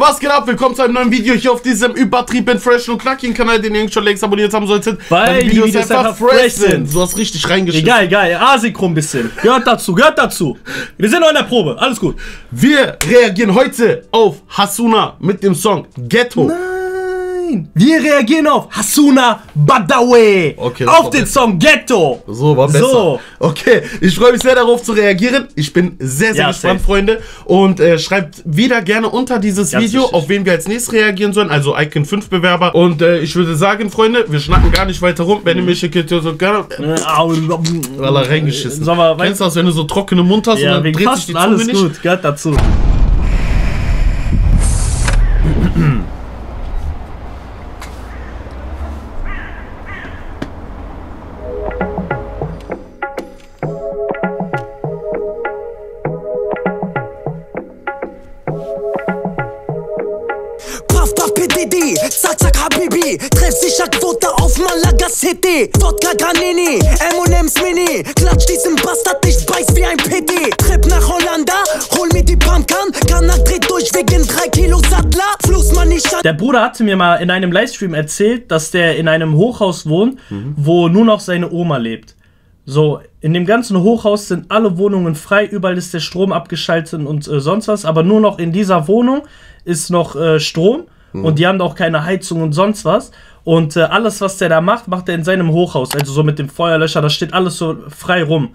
Was geht ab? Willkommen zu einem neuen Video hier auf diesem übertrieben fresh und knackigen Kanal, den ihr schon längst abonniert haben solltet. Weil die Videos einfach fresh sind. Du hast richtig reingeschissen. Egal, egal, Asykrum bisschen. Gehört dazu, gehört dazu. Wir sind noch in der Probe, alles gut. Wir reagieren heute auf Hasuna mit dem Song Ghetto. Nein. Wir reagieren auf Hasuna Badawe. Okay, auf den besser. Song Ghetto. So, war besser. So. Okay, ich freue mich sehr darauf zu reagieren. Ich bin sehr, sehr Ja, gespannt, safe. Freunde. Und äh, schreibt wieder gerne unter dieses Ganz Video, wichtig. auf wen wir als nächstes reagieren sollen. Also Icon 5 Bewerber. Und äh, ich würde sagen, Freunde, wir schnacken gar nicht weiter rum. Wenn ihr mich hier so gerne. Weil er reingeschissen. Sollen wir Kennst du das, wenn du so trockenen Mund hast und Ja, dann wegen dreht sich die Zunge alles nicht? gut, gehört dazu. City. Wodka Granini, M&M's Mini. Klatsch diesen Bastard, ich beiß wie ein PD Trip nach Hollanda, hol mir die Pumpkin. Kanak dreht durch wegen 3 Kilo Sattler. Flussmann, ich stand Der Bruder hatte mir mal in einem Livestream erzählt, dass der in einem Hochhaus wohnt, wo nur noch seine Oma lebt. So, in dem ganzen Hochhaus sind alle Wohnungen frei, überall ist der Strom abgeschaltet und äh, sonst was, aber nur noch in dieser Wohnung ist noch äh, Strom und die haben da auch keine Heizung und sonst was. Und äh, alles, was der da macht, macht er in seinem Hochhaus, also so mit dem Feuerlöscher, da steht alles so frei rum.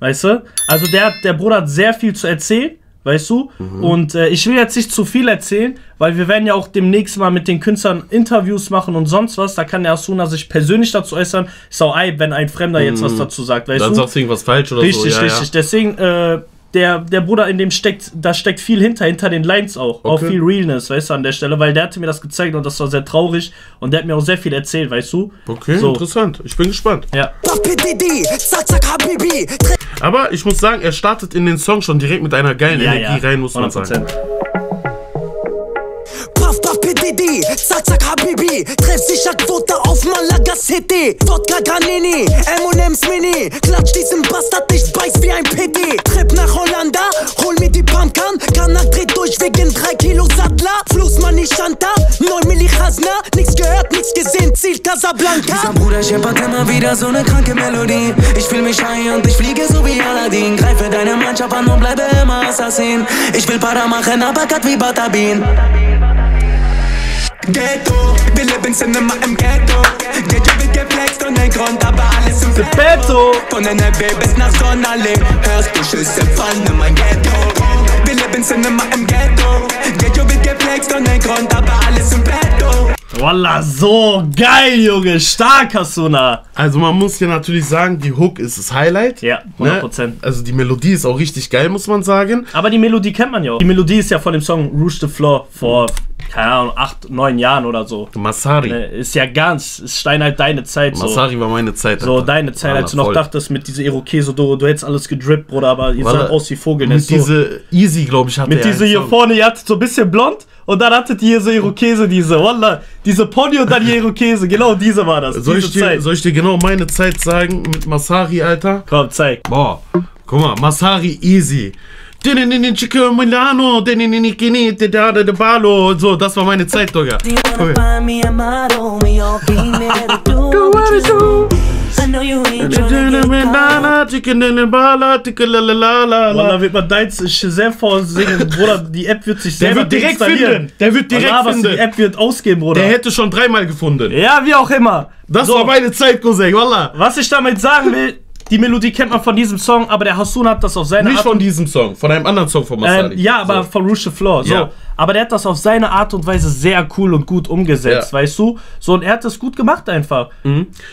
Weißt du? Also der, der Bruder hat sehr viel zu erzählen, weißt du? Und äh, ich will jetzt nicht zu viel erzählen, weil wir werden ja auch demnächst mal mit den Künstlern Interviews machen und sonst was. Da kann der Asuna sich persönlich dazu äußern. Ist auch ei, wenn ein Fremder jetzt was dazu sagt, weißt Dann du? sagst du irgendwas falsch oder Richtig, so. Ja, richtig. Deswegen, äh, der, der Bruder in dem steckt, da steckt viel hinter, hinter den Lines auch. Auch Okay. viel Realness, weißt du, an der Stelle, weil der hatte mir das gezeigt und das war sehr traurig und der hat mir auch sehr viel erzählt, weißt du? Okay, So. interessant. Ich bin gespannt. Ja. Aber ich muss sagen, er startet in den Song schon direkt mit einer geilen Ja, Energie ja. rein, muss man 100%. sagen. Zack, zack, Habibi Treffsicher Quote auf Malaga City Wodka Granini, M&M's Mini Klatsch diesen Bastard, ich beiß wie ein PD Trip nach Hollanda, hol mir die Pumpkin Kanak dreht durch wegen 3 Kilo Sattler Flussmann, ich stand da, 9 Milli Chasna Nix gehört, nix gesehen, Ziel Casablanca Dieser Bruder scheppert immer wieder so ne kranke Melodie. Ich fühl mich high und ich fliege so wie Aladdin. Greife deine Mannschaft an und bleibe immer Assassin. Ich will Para machen, aber cut wie Batabin. Ghetto, wir leben sind immer im Ghetto. Ghetto wird geflext und ein Grund, aber alles im Ghetto. Von NRW bis nach Sonnenallee. Hörst du Schüsse fallen in mein Ghetto. Wir leben sind immer im Ghetto. Ghetto wird geflext und ein Grund, aber alles im Ghetto. Wallah, so geil, Junge. Stark, Asuna. Also man muss hier natürlich sagen, die Hook ist das Highlight. Ja, 100%. Also die Melodie ist auch richtig geil, muss man sagen. Aber die Melodie kennt man ja auch. Die Melodie ist ja von dem Song Rouge the Floor vor, keine Ahnung, acht, neun Jahren oder so. Masari. Äh, Ist ja ganz, ist Steinheit deine Zeit so. Masari war meine Zeit. So, Alter. deine Zeit, als du noch voll. dachtest mit dieser Irokese, du, du hättest alles gedrippt, Bruder, aber ihr er- aus wie Mit Vogelnest. So. diese Easy, glaube ich, hatte Mit diese hier Song. vorne, ihr hattet so ein bisschen blond und dann hattet ihr so Irokese, diese, Wallah, diese Pony und dann die Irokese, genau diese war das. Soll ich, dir, Zeit. soll ich dir genau meine Zeit sagen mit Masari, Alter? Komm, zeig. Boah, guck mal, Masari Easy. Chicken Milano, Balo. So, das war meine Zeit, Digga. Wallah, la. wird man deins Shazam vorsingen, Bruder, die App wird sich Der selber wird direkt finden. Der wird direkt Allah, was, finden. Die App wird ausgeben, Bruder. Der hätte schon dreimal gefunden. ja, wie auch immer. Das So. war meine Zeit, Cousin, wallah. Was ich damit sagen will, die Melodie kennt man von diesem Song, aber der Hasun hat das auf seine Nicht Art von diesem Song, von einem anderen Song von Masari. ähm, ja, aber So. von Rouge the Floor. So. Ja. Aber der hat das auf seine Art und Weise sehr cool und gut umgesetzt, Ja. weißt du? So, und er hat das gut gemacht einfach.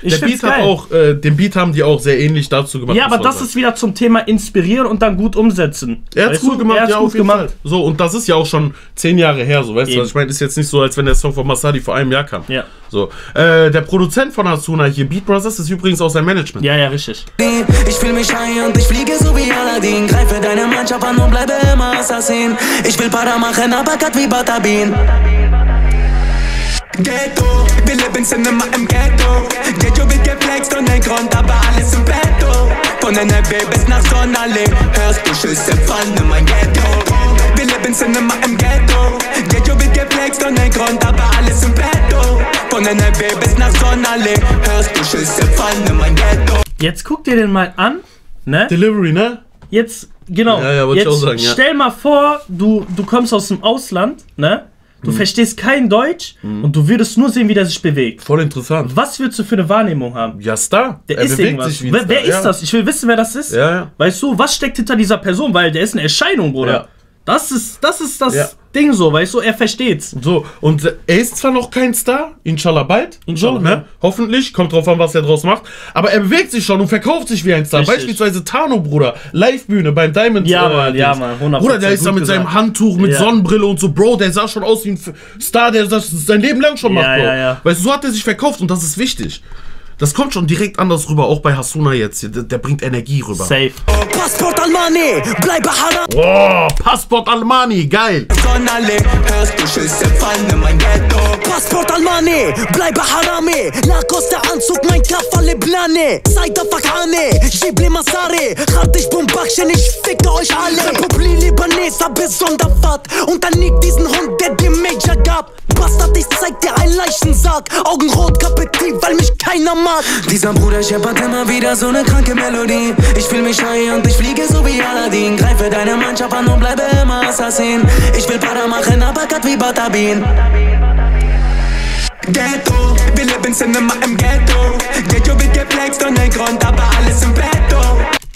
Ich Der Beat hat geil. auch, äh, den Beat haben die auch sehr ähnlich dazu gemacht. Ja, aber das sagen. ist wieder zum Thema inspirieren und dann gut umsetzen. Er hat's Weißt gut du? gemacht, er ja, gut gemacht. Fall. So, und das ist ja auch schon zehn Jahre her, so, weißt du? Eben. was Ich meine, ist jetzt nicht so, als wenn der Song von Masadi vor einem Jahr kam. Ja. So, äh, der Produzent von Asuna hier, Beat Brothers, ist übrigens aus sein Management. Ja, ja, richtig. Ich fühl mich high und ich fliege so wie Aladdin. Greife deine Mannschaft an und bleibe immer Assassin. Ich will Para machen, aber cut wie Batabin. Ghetto, wir leben sind immer im Ghetto. Ghetto wird geflext und ein Grund, aber alles im Betto. Von NRW bis nach Sonnenallee hörst du Schüsse fallen in mein Ghetto. Leben sind immer im Ghetto. Ghetto geflext und ein Grund, aber alles im Petto. Von NRW bis nach Sonnenallee, hörst du Schüsse fallen in mein Ghetto. Jetzt guck dir den mal an, ne? Delivery, ne? Jetzt, genau. Ja, ja, wollte ich jetzt auch sagen, ja. stell mal vor, du, du kommst aus dem Ausland, ne? Du verstehst kein Deutsch und du würdest nur sehen, wie der sich bewegt. Voll interessant. Was würdest du für eine Wahrnehmung haben? Ja, Star. Der er ist bewegt irgendwas. sich wie ein wer Star. wer ist ja. das? Ich will wissen, wer das ist. Ja, ja. Weißt du, was steckt hinter dieser Person? Weil der ist eine Erscheinung, Bruder. Das ist das, ist das Ja. Ding so, weißt du? Er versteht's. So, und äh, er ist zwar noch kein Star, inshallah bald, Inshallah, so, ne? hoffentlich, kommt drauf an, was er draus macht, aber er bewegt sich schon und verkauft sich wie ein Star. Richtig. Beispielsweise Tano, Bruder, Livebühne beim Diamond. Ja, Mann, ja. Mann, 100% Bruder, der ist da mit seinem gesagt. Handtuch, mit Ja. Sonnenbrille und so, Bro, der sah schon aus wie ein Star, der das sein Leben lang schon macht, Bro. ja, ja. Weißt du, so hat er sich verkauft und das ist wichtig. Das kommt schon direkt anders rüber, auch bei Hasuna jetzt. Der, der bringt Energie rüber. Safe. Passport Almani, bleibe haram. Oh, Passport Almani, geil. Passport Almani, bleibe harami. Lagos der Anzug, mein Kaffa Leblane. Saida Fakane, Jibli Masari. Khartisch Bumbakshin, ich ficke euch alle. Republik Libanese, besonder Fahrt. Und dann liegt diesen Hund, der dir Major gab. Bastard, ich zeig dir einen Leichensack. Augenrot, Kapitän, weil mich keiner mag. Dieser Bruder scheppert immer wieder so eine kranke Melodie. Ich fühl mich high und ich fliege so wie Aladdin. Greife deine Mannschaft an und bleibe immer Assassin. Ich will Para machen, aber cut wie Batabin. Ghetto, wir leben sind immer im Ghetto. Ghetto wird geflext und ein Grund, aber alles im Petto.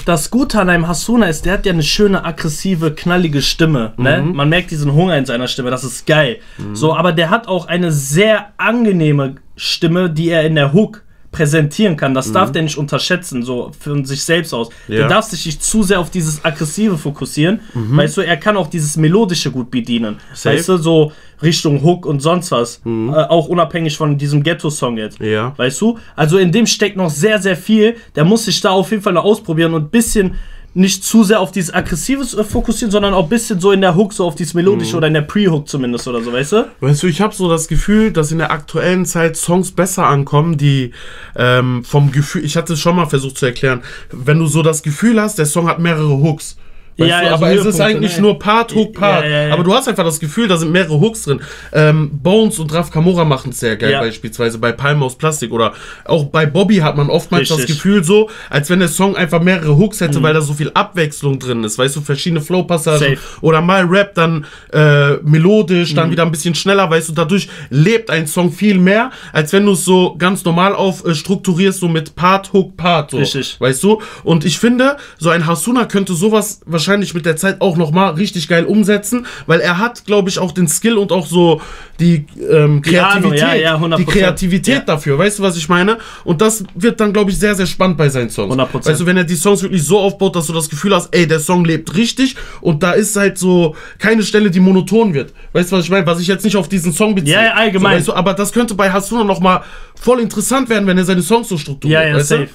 Das Gute an einem Hasuna ist, der hat ja eine schöne, aggressive, knallige Stimme. Ne? Mhm. Man merkt diesen Hunger in seiner Stimme, das ist geil. So, aber der hat auch eine sehr angenehme Stimme, die er in der Hook präsentieren kann. Das darf der nicht unterschätzen, so von sich selbst aus. Mhm. Ja. Der darf sich nicht zu sehr auf dieses Aggressive fokussieren. Mhm. Weißt du, er kann auch dieses Melodische gut bedienen. Safe. Weißt du, so Richtung Hook und sonst was. Äh, auch unabhängig von diesem Ghetto-Song jetzt. Mhm. Ja. Weißt du? Also in dem steckt noch sehr, sehr viel. Der muss sich da auf jeden Fall noch ausprobieren und ein bisschen nicht zu sehr auf dieses Aggressives äh, fokussieren, sondern auch ein bisschen so in der Hook, so auf dieses Melodische Mhm. oder in der Pre-Hook zumindest oder so, weißt du? Weißt du, ich habe so das Gefühl, dass in der aktuellen Zeit Songs besser ankommen, die ähm, vom Gefühl, ich hatte es schon mal versucht zu erklären, wenn du so das Gefühl hast, der Song hat mehrere Hooks. Weißt Ja, du, aber es ist eigentlich ne? nur Part, Hook, Part. Ja, ja. Aber du hast einfach das Gefühl, da sind mehrere Hooks drin. Ähm, Bones und Raf Kamora machen es sehr geil, beispielsweise bei Palm aus Plastik. Oder auch bei Bobby hat man oftmals das Richtig. Gefühl so, als wenn der Song einfach mehrere Hooks Mhm. hätte, weil da so viel Abwechslung drin ist. Weißt du, verschiedene Flow-Passagen. Oder mal Rap, dann äh, melodisch, Mhm. dann wieder ein bisschen schneller, weißt du, dadurch lebt ein Song viel mehr, als wenn du es so ganz normal auf äh, strukturierst, so mit Part, Hook, Part, so. Richtig. Weißt du? Und ich finde, so ein Hasuna könnte sowas wahrscheinlich mit der Zeit auch nochmal richtig geil umsetzen, weil er hat, glaube ich, auch den Skill und auch so die ähm, Kreativität, ja, ja, 100%. die Kreativität Ja. dafür, weißt du, was ich meine? Und das wird dann, glaube ich, sehr, sehr spannend bei seinen Songs. 100%. Weißt du, wenn er die Songs wirklich so aufbaut, dass du das Gefühl hast, ey, der Song lebt richtig und da ist halt so keine Stelle, die monoton wird. Weißt du, was ich meine? Was ich jetzt nicht auf diesen Song beziehe. Ja, ja, allgemein. So, weißt du, aber das könnte bei Hasuna nochmal voll interessant werden, wenn er seine Songs so strukturiert. Ja, ja, weißt safe. Du?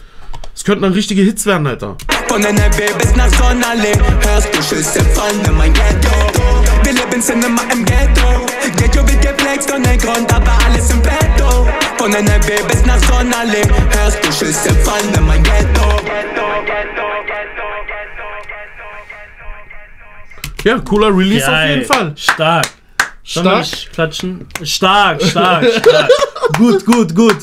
Es könnten dann richtige Hits werden, Alter. Von NRW bis nach Sonnenallee hörst du Schüsse fallen in mein Ghetto. Wir leben immer im Ghetto. Ghetto wird geflext ein Grund, aber alles im Petto. Von NRW bis nach Sonnenallee hörst du Schüsse fallen in mein Ghetto. Ja, cooler Release auf Geil. jeden Fall. Stark. Sollen wir Stark. nicht klatschen? Stark, stark, stark. gut, gut, gut.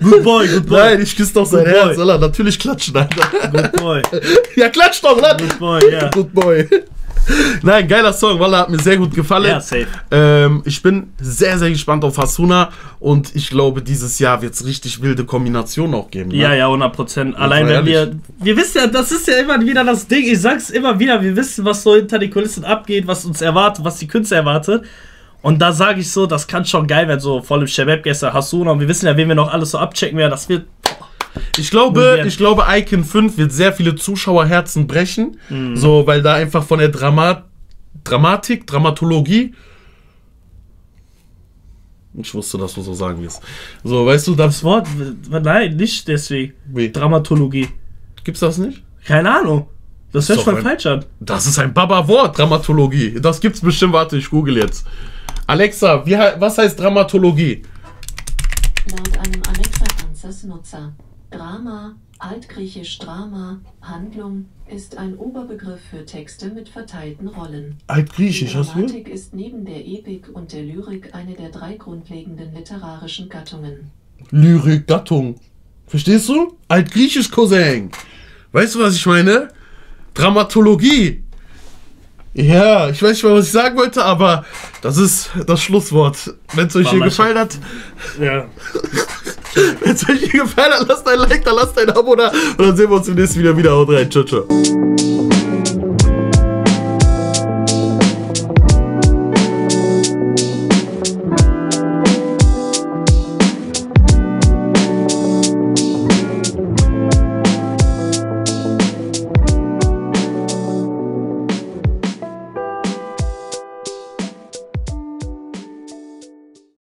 Good boy, good boy. Nein, ich küsse doch sein Good Herz, boy. Alter. Natürlich klatschen, Alter. Good boy. ja, klatsch doch, ne? Good boy, ja. Good boy. Nein, geiler Song, Wallah, hat mir sehr gut gefallen. Ja, safe. Ähm, ich bin sehr, sehr gespannt auf Hasuna und ich glaube, dieses Jahr wird es richtig wilde Kombinationen auch geben. Ne? Ja, ja, 100 Prozent. Allein wenn wir. Wir wissen ja, das ist ja immer wieder das Ding. Ich sag's immer wieder, wir wissen, was so hinter die Kulissen abgeht, was uns erwartet, was die Künstler erwartet. Und da sage ich so, das kann schon geil werden, so voll im Shabab gestern, Hasuna. Und wir wissen ja, wen wir noch alles so abchecken werden. Das wird. Ich glaube, ich glaube, Icon 5 wird sehr viele Zuschauerherzen brechen. Mhm. So, weil da einfach von der Dramat Dramatik, Dramatologie. Ich wusste, dass du so sagen wirst. So, weißt du, das Das Wort, nein, nicht deswegen. Wie? Dramatologie. gibt's das nicht? Keine Ahnung. Das hört sich voll falsch an. Das ist ein Baba-Wort, Dramatologie. Das gibt's bestimmt. Warte, ich google jetzt. Alexa, wie, was heißt Dramatologie? Laut einem Alexa-Kansas-Nutzer. Drama, Altgriechisch Drama, Handlung, ist ein Oberbegriff für Texte mit verteilten Rollen. Altgriechisch, hast du? Dramatik ist neben der Epik und der Lyrik eine der drei grundlegenden literarischen Gattungen. Lyrik, Gattung. Verstehst du? Altgriechisch, Cousin. Weißt du, was ich meine? Dramatologie. Ja, ich weiß nicht mal, was ich sagen wollte, aber das ist das Schlusswort. Wenn es euch hier gefallen hat, Ja. wenn es euch hier gefallen hat, lasst ein Like da, lasst ein Abo da und dann sehen wir uns im nächsten Video wieder. Haut rein. Ciao, ciao.